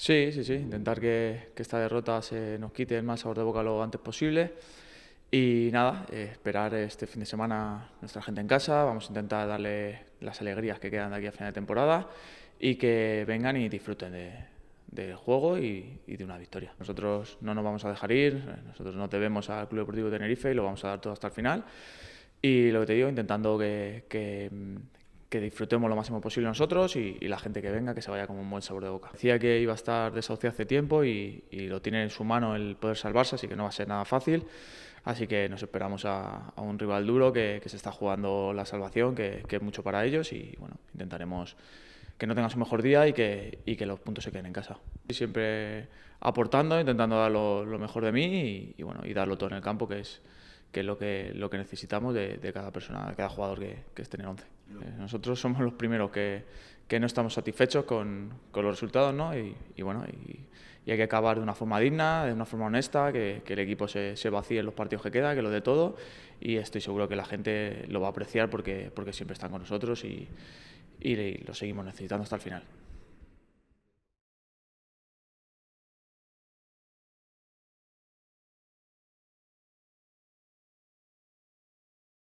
Sí, sí, sí, intentar que, esta derrota se nos quite el más sabor de boca lo antes posible. Y nada, eh, esperar este fin de semana nuestra gente en casa, vamos a intentar darle las alegrías que quedan de aquí a final de temporada y que vengan y disfruten del juego y, de una victoria. Nosotros no nos vamos a dejar ir, nosotros no debemos al Club Deportivo Tenerife y lo vamos a dar todo hasta el final. Y lo que te digo, intentando que, que disfrutemos lo máximo posible nosotros y, la gente que venga que se vaya con un buen sabor de boca. Decía que iba a estar desahuciado hace tiempo y, lo tiene en su mano el poder salvarse, así que no va a ser nada fácil. Así que nos esperamos a, un rival duro que, se está jugando la salvación, que, es mucho para ellos y bueno, intentaremos que no tengan su mejor día y que, que los puntos se queden en casa. Siempre aportando, intentando dar lo, mejor de mí y, bueno, y darlo todo en el campo, que es, que es lo que, lo que necesitamos de, cada persona, de cada jugador que, que esté en el 11. Eh, nosotros somos los primeros que, que no estamos satisfechos con, con los resultados, ¿no? Y, bueno, y, hay que acabar de una forma digna, de una forma honesta, que, que el equipo se, se, vacíe en los partidos que queda, que lo de todo, y estoy seguro que la gente lo va a apreciar porque, porque siempre están con nosotros y, y lo seguimos necesitando hasta el final.